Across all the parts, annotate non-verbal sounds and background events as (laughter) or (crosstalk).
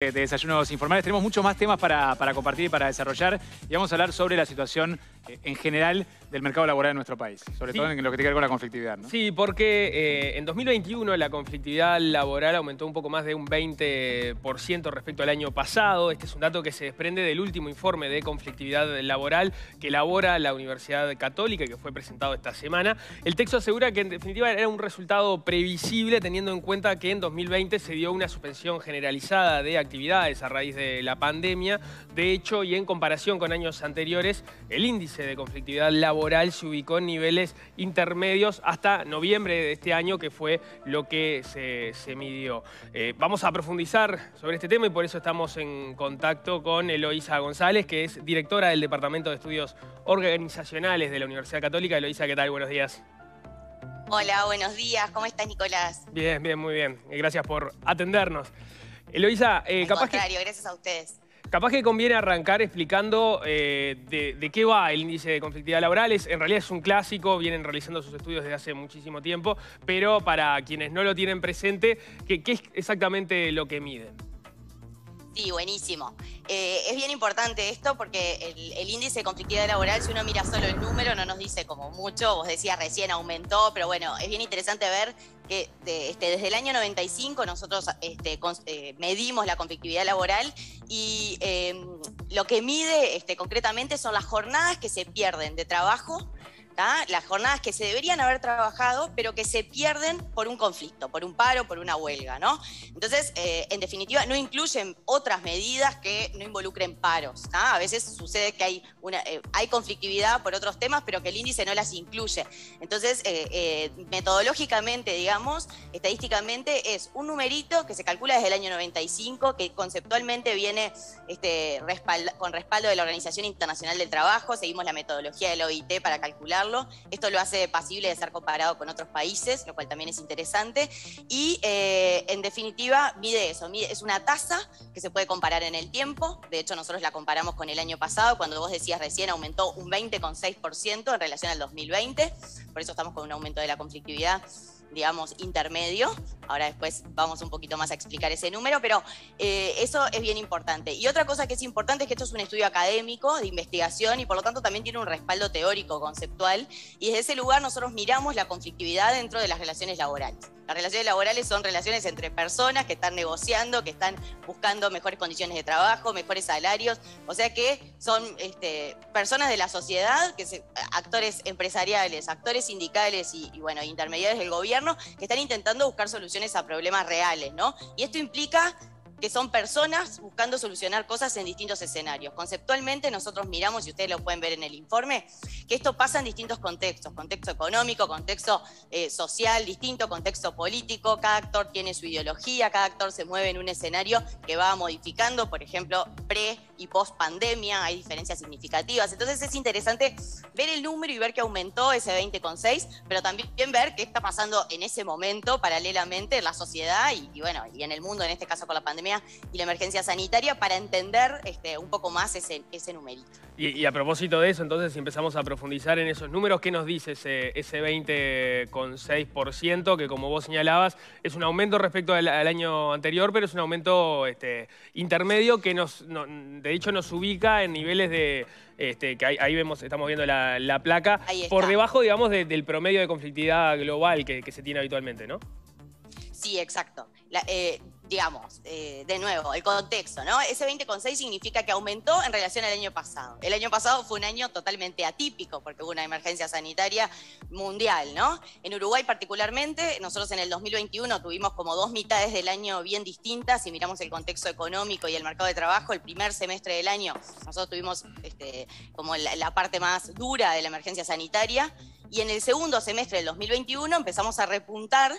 de Desayunos Informales. Tenemos muchos más temas para, compartir y para desarrollar y vamos a hablar sobre la situación en general del mercado laboral en nuestro país, sobre todo en lo que tiene que ver con la conflictividad. Sí, porque eh, en 2021 la conflictividad laboral aumentó un poco más de un 20% respecto al año pasado. Este es un dato que se desprende del último informe de conflictividad laboral que elabora la Universidad Católica y que fue presentado esta semana. El texto asegura que en definitiva era un resultado previsible teniendo en cuenta que en 2020 se dio una suspensión generalizada de actividades a raíz de la pandemia. De hecho, y en comparación con años anteriores, el índice de conflictividad laboral se ubicó en niveles intermedios hasta noviembre de este año, que fue lo que se, midió. Eh, vamos a profundizar sobre este tema y por eso estamos en contacto con Eloísa González, que es directora del Departamento de Estudios Organizacionales de la Universidad Católica. Eloísa, ¿qué tal? Buenos días. Hola, buenos días. ¿Cómo estás, Nicolás? Bien, bien, muy bien. Gracias por atendernos. Eloisa, eh, capaz contrario, gracias a ustedes. Capaz que conviene arrancar explicando eh, de, qué va el índice de conflictividad laboral. en realidad es un clásico, vienen realizando sus estudios desde hace muchísimo tiempo, pero para quienes no lo tienen presente, ¿qué, qué es exactamente lo que miden? Sí, buenísimo. Eh, es bien importante esto porque el, índice de conflictividad laboral, si uno mira solo el número, no nos dice como mucho. Vos decías recién aumentó, pero bueno, es bien interesante ver que este, desde el año 95 nosotros este, eh, medimos la conflictividad laboral y em, lo que mide este, concretamente son las jornadas que se pierden de trabajo las jornadas que se deberían haber trabajado, pero que se pierden por un conflicto, por un paro, por una huelga, ¿no? Entonces, eh, en definitiva, no incluyen otras medidas que no involucren paros. A veces sucede que hay, una, eh, hay conflictividad por otros temas, pero que el índice no las incluye. Entonces, eh, metodológicamente, digamos, estadísticamente, es un numerito que se calcula desde el año 95, que conceptualmente viene este, con respaldo de la Organización Internacional del Trabajo, seguimos la metodología del OIT para calcularlo esto lo hace pasible de ser comparado con otros países, lo cual también es interesante. Y eh, en definitiva, mide eso, es una tasa que se puede comparar en el tiempo. De hecho, nosotros la comparamos con el año pasado, cuando vos decías recién aumentó un 20,6% en relación al 2020. Por eso estamos con un aumento de la conflictividad digamos, intermedio. Ahora después vamos un poquito más a explicar ese número, pero eh, eso es bien importante. Y otra cosa que es importante es que esto es un estudio académico de investigación y por lo tanto también tiene un respaldo teórico, conceptual. Y desde ese lugar nosotros miramos la conflictividad dentro de las relaciones laborales. Las relaciones laborales son relaciones entre personas que están negociando, que están buscando mejores condiciones de trabajo, mejores salarios. O sea que son este, personas de la sociedad, que actores empresariales, actores sindicales y, y bueno, intermediarios del gobierno que están intentando buscar soluciones a problemas reales, ¿no? Y esto implica que son personas buscando solucionar cosas en distintos escenarios. Conceptualmente nosotros miramos, y ustedes lo pueden ver en el informe, que esto pasa en distintos contextos, contexto económico, contexto eh, social distinto, contexto político, cada actor tiene su ideología, cada actor se mueve en un escenario que va modificando, por ejemplo, pre y post pandemia, hay diferencias significativas. Entonces es interesante ver el número y ver que aumentó ese 20,6, pero también ver qué está pasando en ese momento paralelamente en la sociedad y, y bueno, y en el mundo, en este caso con la pandemia y la emergencia sanitaria para entender este, un poco más ese, ese numerito. Y, a propósito de eso, entonces, si empezamos a profundizar en esos números, ¿qué nos dice ese, ese 20,6%? Que como vos señalabas, es un aumento respecto al, año anterior, pero es un aumento este, intermedio que nos, de hecho nos ubica en niveles de, este, que ahí, vemos, estamos viendo la, placa, por debajo, digamos, del promedio de conflictividad global que, que se tiene habitualmente, ¿no? Sí, exacto. Eh, digamos, eh, de nuevo, el contexto, ¿no? Ese 20,6 significa que aumentó en relación al año pasado. El año pasado fue un año totalmente atípico porque hubo una emergencia sanitaria mundial, ¿no? En Uruguay particularmente, nosotros en el 2021 tuvimos como dos mitades del año bien distintas. Si miramos el contexto económico y el mercado de trabajo, el primer semestre del año nosotros tuvimos este, como la parte más dura de la emergencia sanitaria. Y en el segundo semestre del 2021 empezamos a repuntar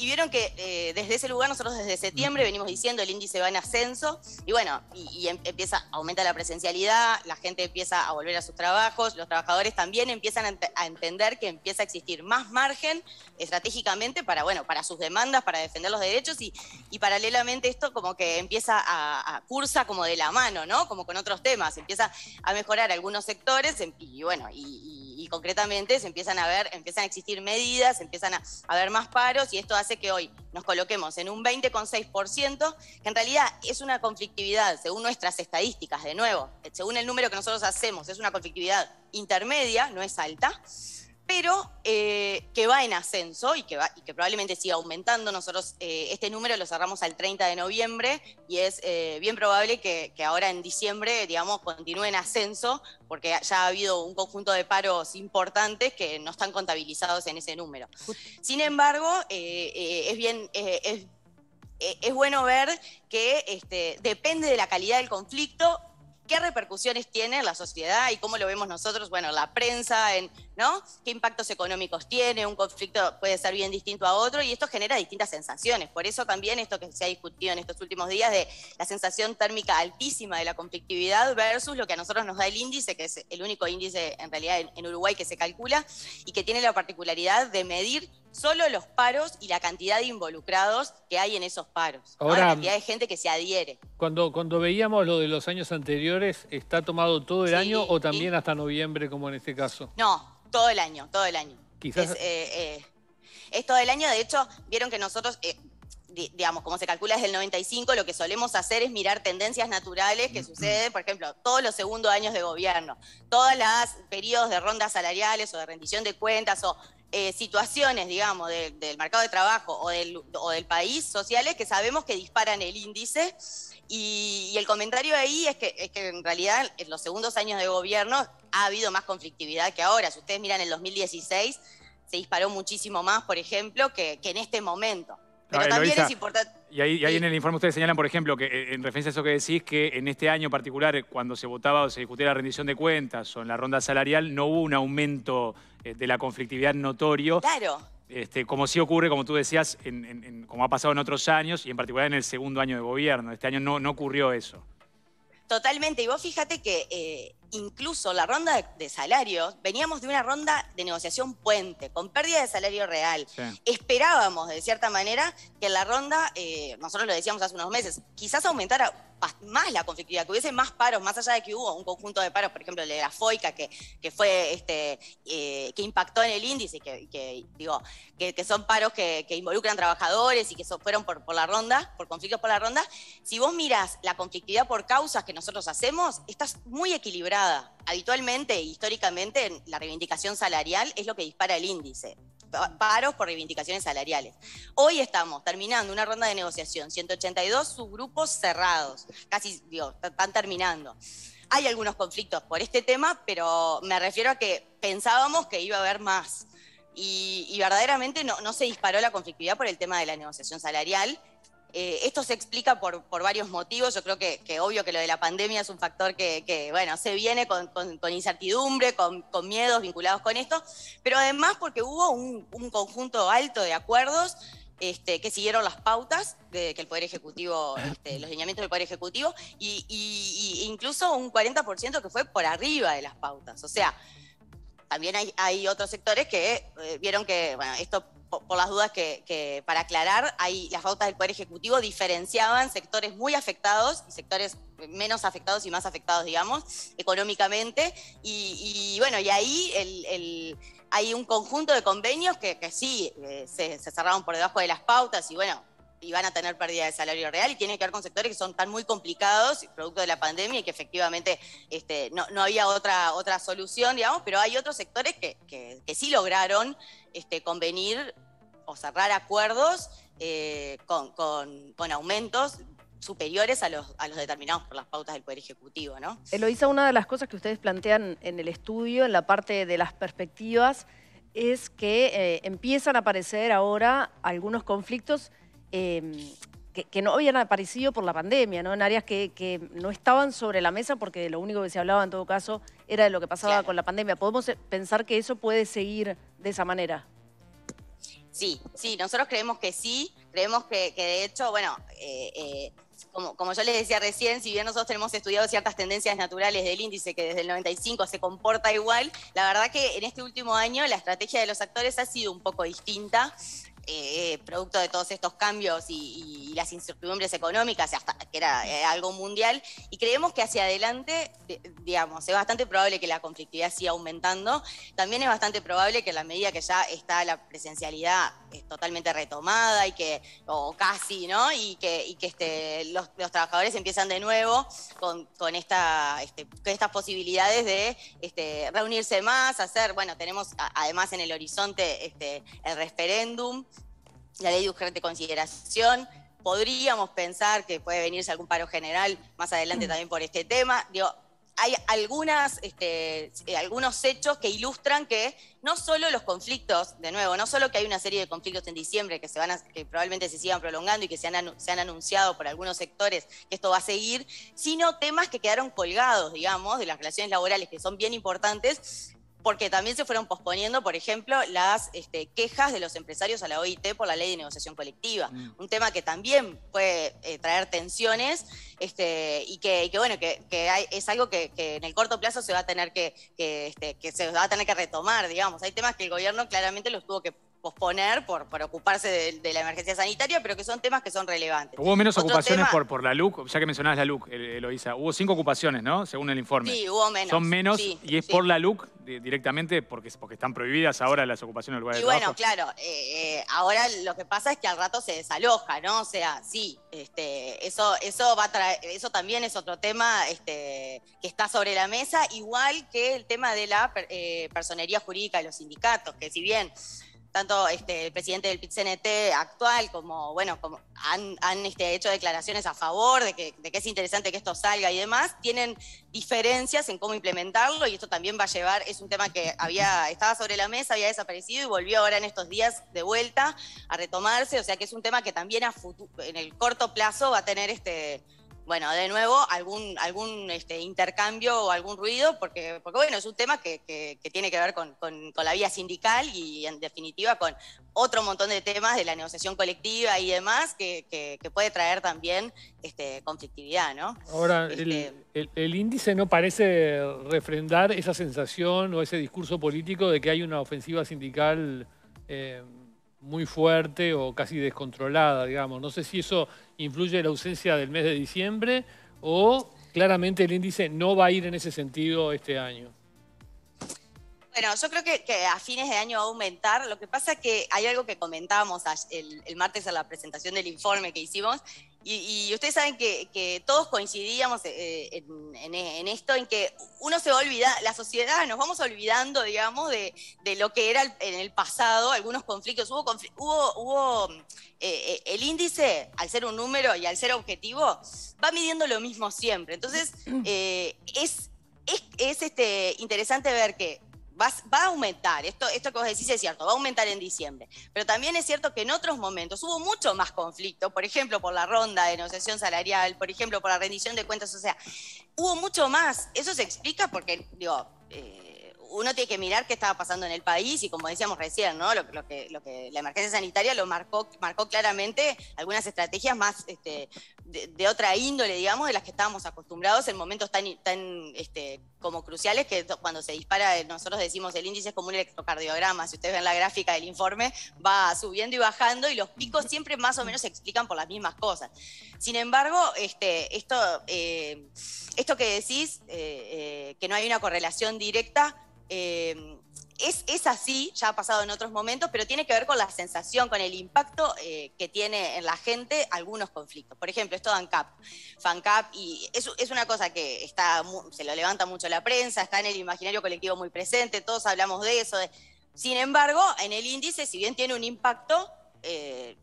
y vieron que eh, desde ese lugar nosotros desde septiembre venimos diciendo el índice va en ascenso y bueno, y, em, empieza, aumenta la presencialidad, la gente empieza a volver a sus trabajos, los trabajadores también empiezan a, entender que empieza a existir más margen estratégicamente para, bueno, para sus demandas, para defender los derechos y, y paralelamente esto como que empieza a, a, cursa como de la mano, ¿no? Como con otros temas, empieza a mejorar algunos sectores y bueno, y y, concretamente se empiezan a ver, empiezan a existir medidas, empiezan a haber más paros y esto hace que hoy nos coloquemos en un 20,6%, que en realidad es una conflictividad, según nuestras estadísticas, de nuevo, según el número que nosotros hacemos, es una conflictividad intermedia, no es alta pero eh, que va en ascenso y que, probablemente siga aumentando. Nosotros eh, este número lo cerramos al 30 de noviembre y es eh, bien probable que, ahora en diciembre, digamos, continúe en ascenso porque ya ha habido un conjunto de paros importantes que no están contabilizados en ese número. Sin embargo, es bien... Es bueno ver que este, depende de la calidad del conflicto, qué repercusiones tiene en la sociedad y cómo lo vemos nosotros, bueno, la prensa, en, ¿no? ¿Qué impactos económicos tiene? Un conflicto puede ser bien distinto a otro y esto genera distintas sensaciones. Por eso también esto que se ha discutido en estos últimos días de la sensación térmica altísima de la conflictividad versus lo que a nosotros nos da el índice, que es el único índice en realidad en Uruguay que se calcula y que tiene la particularidad de medir solo los paros y la cantidad de involucrados que hay en esos paros. Ahora, La cantidad de gente que se adhiere. Cuando, cuando veíamos lo de los años anteriores, ¿está tomado todo el año o también hasta noviembre, como en este caso? No, todo el año, todo el año. Quizás... Es, eh, eh, es todo el año, de hecho, vieron que nosotros... Eh, digamos, como se calcula desde el 95, lo que solemos hacer es mirar tendencias naturales que suceden, por ejemplo, todos los segundos años de gobierno, todos los periodos de rondas salariales o de rendición de cuentas o eh, situaciones, digamos, del mercado de trabajo o del, del, país sociales que sabemos que disparan el índice. Y, el comentario ahí es que, es que en realidad en los segundos años de gobierno ha habido más conflictividad que ahora. Si ustedes miran el 2016, se disparó muchísimo más, por ejemplo, que, que en este momento. Pero también es importante. Y ahí, en el informe ustedes señalan, por ejemplo, que eh, en referencia a eso que decís, que en este año particular, cuando se votaba o se discutía la rendición de cuentas o en la ronda salarial, no hubo un aumento eh, de la conflictividad notorio. Claro. Este, como sí ocurre, como tú decías, como ha pasado en otros años y en particular en el segundo año de gobierno. Este año no, no ocurrió eso. Totalmente. Y vos fíjate que eh, incluso la ronda de, salarios, veníamos de una ronda de negociación puente, con pérdida de salario real. Esperábamos, de cierta manera, que en la ronda, eh, nosotros lo decíamos hace unos meses, quizás aumentara más la conflictividad, que hubiese más paros, más allá de que hubo un conjunto de paros, por ejemplo, el de la FOICA, que, que fue este, eh, que impactó en el índice, que, que digo, que, son paros que, involucran trabajadores y que fueron por, por la ronda, por conflictos por la ronda. Si vos miras la conflictividad por causas que nosotros hacemos, estás muy equilibrada. Habitualmente, históricamente, la reivindicación salarial es lo que dispara el índice paros por reivindicaciones salariales. Hoy estamos terminando una ronda de negociación, 182 subgrupos cerrados, casi, digo, están terminando. Hay algunos conflictos por este tema, pero me refiero a que pensábamos que iba a haber más. Y, verdaderamente no se disparó la conflictividad por el tema de la negociación salarial. Eh, esto se explica por, varios motivos. Yo creo que, obvio que lo de la pandemia es un factor que, bueno, se viene con, incertidumbre, con, miedos vinculados con esto, pero además porque hubo un, conjunto alto de acuerdos este, que siguieron las pautas de que el Poder Ejecutivo, este, los lineamientos del Poder Ejecutivo, y, incluso un 40% que fue por arriba de las pautas. O sea, también hay, otros sectores que eh, vieron que, bueno, esto por, las dudas que, para aclarar, hay, las pautas del Poder Ejecutivo diferenciaban sectores muy afectados y sectores menos afectados y más afectados, digamos, económicamente. Y, bueno, y ahí hay un conjunto de convenios que, sí eh, se, cerraron por debajo de las pautas y bueno, y van a tener pérdida de salario real y tiene que ver con sectores que son tan muy complicados, producto de la pandemia, y que efectivamente este, no, había otra, otra solución, digamos, pero hay otros sectores que, que, sí lograron este, convenir o cerrar acuerdos eh, con, con, aumentos superiores a los, a los determinados por las pautas del Poder Ejecutivo, ¿no? Eloisa, una de las cosas que ustedes plantean en el estudio, en la parte de las perspectivas, es que eh, empiezan a aparecer ahora algunos conflictos Em, que, no habían aparecido por la pandemia, ¿no? En áreas que, no estaban sobre la mesa porque lo único que se hablaba en todo caso era de lo que pasaba con la pandemia. ¿Podemos eh, pensar que eso puede seguir de esa manera? Sí, sí, nosotros creemos que sí, creemos que, de hecho, bueno, eh, eh, como, como, yo les decía recién, si bien nosotros tenemos estudiado ciertas tendencias naturales del índice que desde el 95 se comporta igual, la verdad que en este último año la estrategia de los actores ha sido un poco distinta eh, producto de todos estos cambios y, las incertidumbres económicas, hasta que era eh, algo mundial, y creemos que hacia adelante, digamos, es bastante probable que la conflictividad siga aumentando. También es bastante probable que a la medida que ya está la presencialidad totalmente retomada y que, o casi, ¿no? Y que, que este, los, trabajadores empiezan de nuevo con, con, esta, este, estas posibilidades de este, reunirse más, hacer, bueno, tenemos además en el horizonte el referéndum la ley de urgente consideración. Podríamos pensar que puede venirse algún paro general más adelante mm. también por este tema. Digo, hay algunas, este, eh, algunos hechos que ilustran que no solo los conflictos, de nuevo, no solo que hay una serie de conflictos en diciembre que, se van que probablemente se sigan prolongando y que se han, se han anunciado por algunos sectores que esto va a seguir, sino temas que quedaron colgados, digamos, de las relaciones laborales que son bien importantes porque también se fueron posponiendo, por ejemplo, las este, quejas de los empresarios a la OIT por la ley de negociación colectiva. Mm. Un tema que también puede eh, traer tensiones este, y, que, bueno, que, es algo que, en el corto plazo se va a tener que, este, que se va a tener que retomar, digamos. Hay temas que el gobierno claramente los tuvo que posponer por, por ocuparse de, la emergencia sanitaria, pero que son temas que son relevantes. Hubo menos ocupaciones por, por la LUC, ya que mencionabas la LUC, Eloisa. Hubo cinco ocupaciones, ¿no? Según el informe. Sí, hubo menos. Son menos y es por la LUC directamente porque, porque están prohibidas ahora las ocupaciones del lugar de y bueno, claro, eh, eh, ahora lo que pasa es que al rato se desaloja, ¿no? O sea, sí, este, eso, eso, va a traer, eso también es otro tema este, que está sobre la mesa, igual que el tema de la eh, personería jurídica de los sindicatos, que si bien tanto este, el presidente del pit actual como, bueno, como han, este, hecho declaraciones a favor de que, es interesante que esto salga y demás, tienen diferencias en cómo implementarlo y esto también va a llevar, es un tema que había, estaba sobre la mesa, había desaparecido y volvió ahora en estos días de vuelta a retomarse, o sea que es un tema que también a en el corto plazo va a tener este bueno, de nuevo, algún, algún este, intercambio o algún ruido, porque, porque bueno, es un tema que, tiene que ver con, la vía sindical y en definitiva con otro montón de temas de la negociación colectiva y demás que, puede traer también este, conflictividad, ¿no? Ahora, el, este, índice no parece refrendar esa sensación o ese discurso político de que hay una ofensiva sindical eh, muy fuerte o casi descontrolada, digamos. No sé si eso influye la ausencia del mes de diciembre o claramente el índice no va a ir en ese sentido este año. Bueno, yo creo que, a fines de año va a aumentar. Lo que pasa es que hay algo que comentábamos el, martes en la presentación del informe que hicimos, y, ustedes saben que, todos coincidíamos eh, en, esto, en que uno se va a olvidar, la sociedad nos vamos olvidando, digamos, de, lo que era en el pasado, algunos conflictos. Hubo, hubo, hubo eh, eh, el índice, al ser un número y al ser objetivo, va midiendo lo mismo siempre. Entonces, (clears throat) es, es, es este, interesante ver que va, a aumentar, esto, esto que vos decís es cierto, va a aumentar en diciembre, pero también es cierto que en otros momentos hubo mucho más conflicto, por ejemplo, por la ronda de negociación salarial, por ejemplo, por la rendición de cuentas, o sea, hubo mucho más. Eso se explica porque, digo, eh, uno tiene que mirar qué estaba pasando en el país y como decíamos recién, ¿no? Lo, que, lo que, la emergencia sanitaria lo marcó, marcó claramente algunas estrategias más este, de, otra índole, digamos, de las que estábamos acostumbrados en momentos tan, tan este, como cruciales que cuando se dispara, nosotros decimos el índice es como un electrocardiograma, si ustedes ven la gráfica del informe, va subiendo y bajando y los picos siempre más o menos se explican por las mismas cosas. Sin embargo, este, esto, eh, esto que decís, eh, eh, que no hay una correlación directa, eh, es, así, ya ha pasado en otros momentos, pero tiene que ver con la sensación, con el impacto eh, que tiene en la gente algunos conflictos. Por ejemplo, esto de ANCAP, FANCAP, y es, es una cosa que está, se lo levanta mucho la prensa, está en el imaginario colectivo muy presente, todos hablamos de eso. sin embargo, en el índice, si bien tiene un impacto, eh,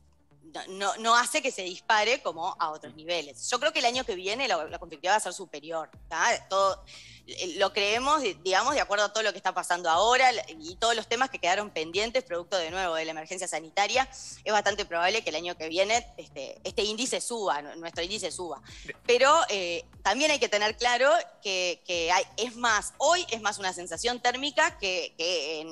no, hace que se dispare como a otros niveles. Yo creo que el año que viene la, la conflictividad va a ser superior. Todo, lo creemos, digamos, de acuerdo a todo lo que está pasando ahora y todos los temas que quedaron pendientes, producto de nuevo de la emergencia sanitaria, es bastante probable que el año que viene este, este índice suba, nuestro índice suba. Pero eh, también hay que tener claro que, es más, hoy es más una sensación térmica que,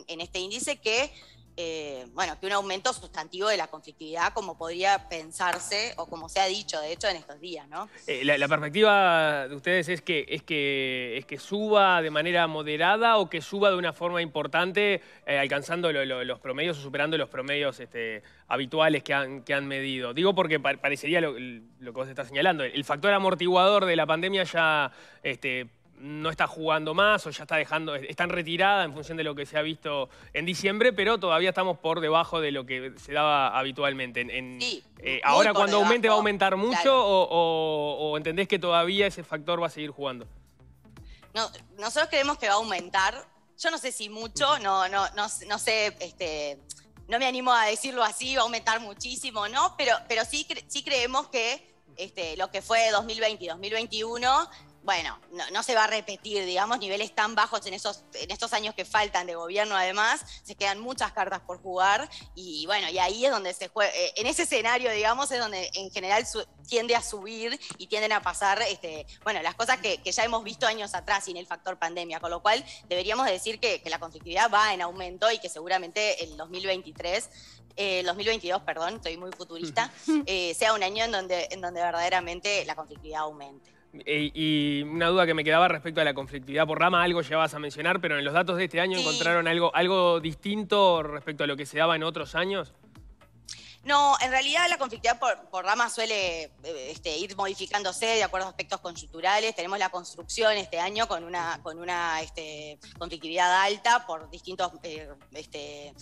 en, este índice que eh, bueno, que un aumento sustantivo de la conflictividad como podría pensarse o como se ha dicho, de hecho, en estos días, ¿no? Eh, la, perspectiva de ustedes es que, es, que, es que suba de manera moderada o que suba de una forma importante, eh, alcanzando los promedios o superando los promedios este, habituales que han, que han medido. Digo porque parecería lo, lo, que vos estás señalando. El factor amortiguador de la pandemia ya este, no está jugando más o ya está dejando, está en retirada en función de lo que se ha visto en diciembre, pero todavía estamos por debajo de lo que se daba habitualmente. En, sí, eh, ahora cuando aumente va a aumentar mucho o, entendés que todavía ese factor va a seguir jugando? No, nosotros creemos que va a aumentar. Yo no sé si mucho, no, no, no, no sé, este, no me animo a decirlo así, va a aumentar muchísimo, ¿no? Pero, pero sí, sí creemos que este, lo que fue 2020 y 2021 bueno, no, se va a repetir, digamos, niveles tan bajos en, esos, en estos años que faltan de gobierno, además, se quedan muchas cartas por jugar y bueno, y ahí es donde se juega, eh, en ese escenario, digamos, es donde en general tiende a subir y tienden a pasar, este, bueno, las cosas que, ya hemos visto años atrás sin el factor pandemia, con lo cual deberíamos decir que, la conflictividad va en aumento y que seguramente el 2023 eh, 2022, perdón, estoy muy futurista, eh, sea un año en donde, en donde verdaderamente la conflictividad aumente. Y, una duda que me quedaba respecto a la conflictividad por rama, algo llevabas a mencionar, pero en los datos de este año encontraron algo, algo distinto respecto a lo que se daba en otros años. No, en realidad la conflictividad por, rama suele eh, este, ir modificándose de acuerdo a aspectos conjunturales. Tenemos la construcción este año con una, con una este, conflictividad alta por distintos eh, este,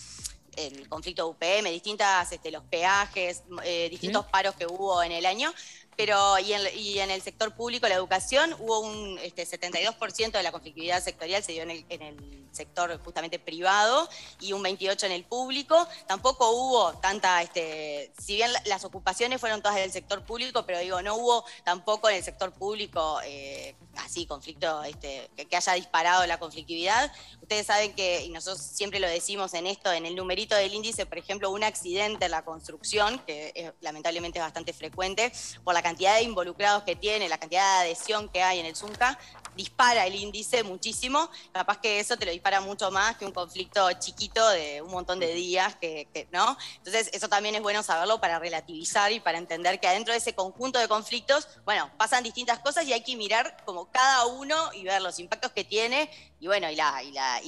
el conflicto UPM, distintas, este, los peajes, eh, distintos paros que hubo en el año pero y en, el sector público, la educación, hubo un este, 72% de la conflictividad sectorial se dio en el, sector justamente privado y un 28% en el público. Tampoco hubo tanta, este, si bien las ocupaciones fueron todas del sector público, pero digo, no hubo tampoco en el sector público eh, así conflicto este, que, haya disparado la conflictividad. Ustedes saben que, y nosotros siempre lo decimos en esto, en el numerito del índice, por ejemplo, un accidente en la construcción, que lamentablemente es bastante frecuente, por la cantidad de involucrados que tiene, la cantidad de adhesión que hay en el ZUNCA, dispara el índice muchísimo. Capaz que eso te lo dispara mucho más que un conflicto chiquito de un montón de días, que, ¿no? Entonces, eso también es bueno saberlo para relativizar y para entender que adentro de ese conjunto de conflictos, bueno, pasan distintas cosas y hay que mirar como cada uno y ver los impactos que tiene. Y bueno, y, la, y, la,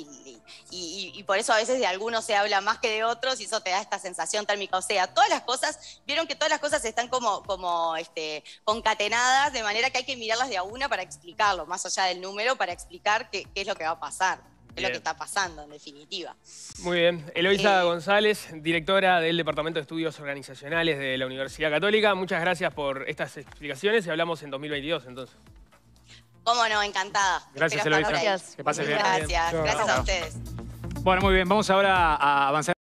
y, por eso a veces de algunos se habla más que de otros y eso te da esta sensación térmica. O sea, todas las cosas, vieron que todas las cosas están como, como este, concatenadas, de manera que hay que mirarlas de a una para explicarlo, más allá del número, para explicar qué, es lo que va a pasar. qué es lo que está pasando, en definitiva. Muy bien. Eloisa eh, González, directora del Departamento de Estudios Organizacionales de la Universidad Católica. Muchas gracias por estas explicaciones y hablamos en 2022 entonces. Cómo no, encantada. Gracias, Eloisa. Gracias. Que pases bien. Gracias, gracias a ustedes. Bueno, muy bien. Vamos ahora a avanzar.